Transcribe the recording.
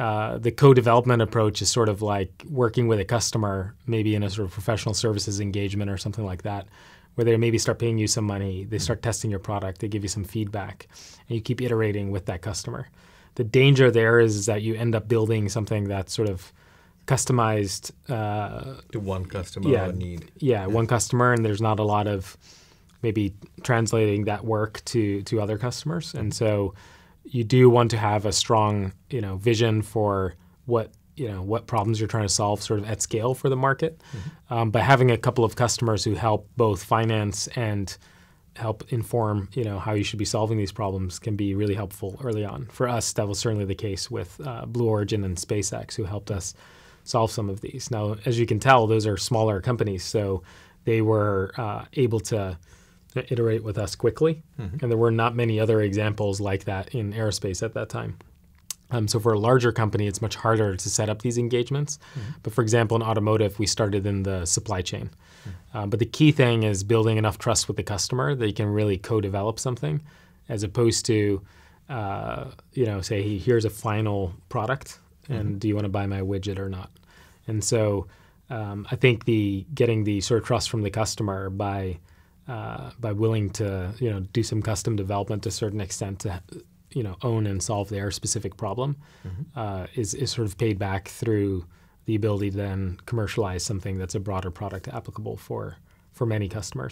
uh, the co-development approach is sort of like working with a customer, maybe in a sort of professional services engagement or something like that, where they maybe start paying you some money, they start testing your product, they give you some feedback, and you keep iterating with that customer. The danger there is, is that you end up building something that's sort of customized uh, to one customer yeah, need. Yeah, one customer, and there's not a lot of maybe translating that work to to other customers, and so you do want to have a strong you know vision for what you know what problems you're trying to solve sort of at scale for the market. Mm-hmm. Um, but having a couple of customers who help both finance and help inform you know how you should be solving these problems can be really helpful early on. For us, that was certainly the case with uh, Blue Origin and SpaceX, who helped us solve some of these. Now, as you can tell, those are smaller companies, so they were uh, able to iterate with us quickly, mm-hmm. and there were not many other examples like that in aerospace at that time. Um, so for a larger company, it's much harder to set up these engagements. Mm-hmm. But for example, in automotive, we started in the supply chain. Mm-hmm. Um, but the key thing is building enough trust with the customer that you can really co-develop something, as opposed to, uh, you know, say, hey, here's a final product, and mm-hmm. do you want to buy my widget or not? And so um, I think the getting the sort of trust from the customer by uh, by willing to you know do some custom development to a certain extent to you know own and solve their specific problem mm-hmm. uh, is is sort of paid back through the ability to then commercialize something that's a broader product applicable for for many customers.